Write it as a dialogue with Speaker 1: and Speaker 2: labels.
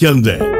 Speaker 1: 现在